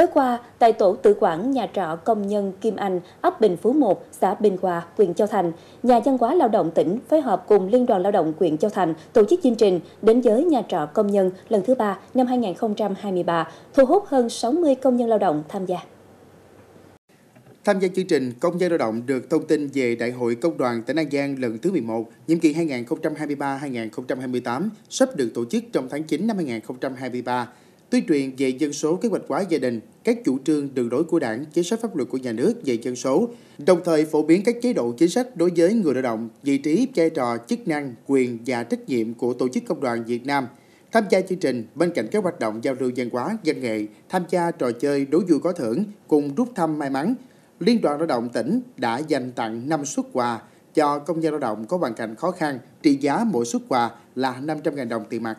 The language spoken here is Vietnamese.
Tối qua, tại tổ tự quản nhà trọ công nhân Kim Anh, ấp Bình Phú 1, xã Bình Hòa, huyện Châu Thành, nhà văn hóa lao động tỉnh phối hợp cùng Liên đoàn Lao động huyện Châu Thành tổ chức chương trình đến giới nhà trọ công nhân lần thứ ba năm 2023, thu hút hơn 60 công nhân lao động tham gia. Tham gia chương trình, công nhân lao động được thông tin về Đại hội Công đoàn tỉnh An Giang lần thứ 11, nhiệm kỳ 2023-2028, sắp được tổ chức trong tháng 9 năm 2023 tuyên truyền về dân số kế hoạch hóa gia đình, các chủ trương đường lối của đảng, chính sách pháp luật của nhà nước về dân số, đồng thời phổ biến các chế độ chính sách đối với người lao động, vị trí, vai trò, chức năng, quyền và trách nhiệm của tổ chức công đoàn Việt Nam. Tham gia chương trình, bên cạnh các hoạt động giao lưu văn hóa, văn nghệ, tham gia trò chơi đố vui có thưởng cùng rút thăm may mắn, Liên đoàn Lao động tỉnh đã dành tặng 5 xuất quà cho công nhân lao động có hoàn cảnh khó khăn, trị giá mỗi xuất quà là 500.000 đồng tiền mặt.